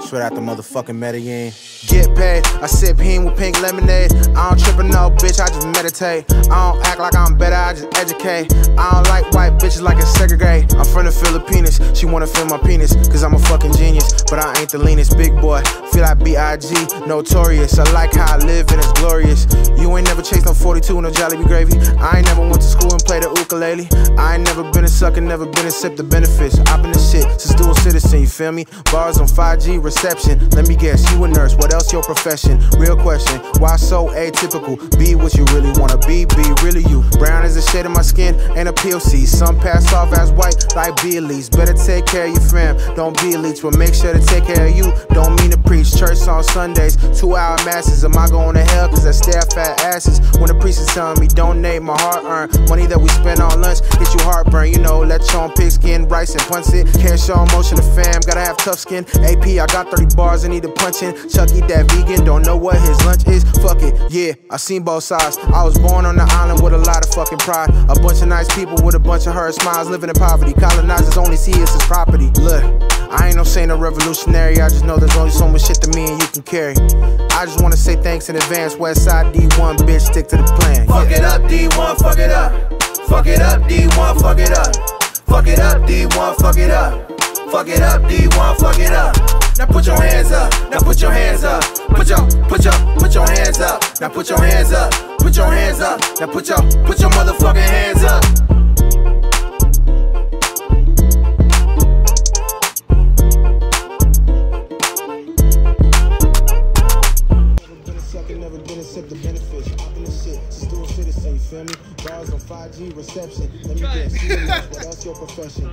Straight out the motherfucking Medellin. Get paid, I sip him with pink lemonade. I don't trip no bitch, I just meditate. I don't act like I'm better, I just educate. I don't like white bitches like it's segregate. I'm from the Philippines, she wanna feel my penis, cause I'm a fucking genius. But I ain't the leanest, big boy. Feel like B.I.G. notorious. I like how I live and it's glorious. You ain't never chased no 42, no Jollibee gravy. I ain't never went to school and played the ukulele. I ain't never been a sucker, never been a sip the benefits. I've been a shit since dual citizen, you feel me? Bars on 5G reception. Let me guess, you a nurse, what else your profession? Real question, why so atypical? Be what you really wanna be, be really you. Brown is a shade of my skin, ain't a POC. Some pass off as white, like be elites. Better take care of your fam, don't be elites, but make sure to take care of you. Don't mean to preach church on Sundays, two hour masses. Am I going to hell? Cause I stare fat asses. When the priest is telling me donate my hard earned money that we spend on lunch, get you heartburn. You know, let on pigskin, rice and punch it. Can't show emotion to fam, gotta have tough skin. AP, I got 30 bars, I need to punch in. Chucky, that vegan, don't know what his lunch is. Fuck it, yeah, I seen both sides. I was born on the island with a lot of fucking pride. A bunch of nice people with a bunch of hurt smiles, living in poverty. Colonizers only see us as property. Look, I ain't no saint or revolutionary, I just know there's only you carry. I just wanna say thanks in advance, Westside D1, bitch, stick to the plan. Fuck it up, D1, fuck it up. Fuck it up, D1, fuck it up. Fuck it up, D1, fuck it up. Fuck it up, D1, fuck it up. Now put your hands up, now put your hands up. Put your, put your, put your hands up. Now put your hands up, put your hands up. Now put your, put your motherfucking hands up. Never been a the benefits. I've been a shit, still a citizen, you feel me? Bars on 5G reception. Let me guess, you a nurse, what else your profession?